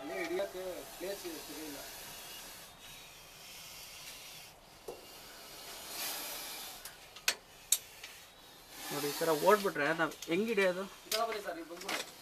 ಅಲ್ಲೇ ಪ್ಲೇಸ್ ಸಿಗಲಿಲ್ಲ ನೋಡಿ ಈ ಥರ ಓಡ್ಬಿಟ್ರೆ ನಾವು ಹೆಂಗೆ ಹಿಡಿಯೋದು? ಸರ್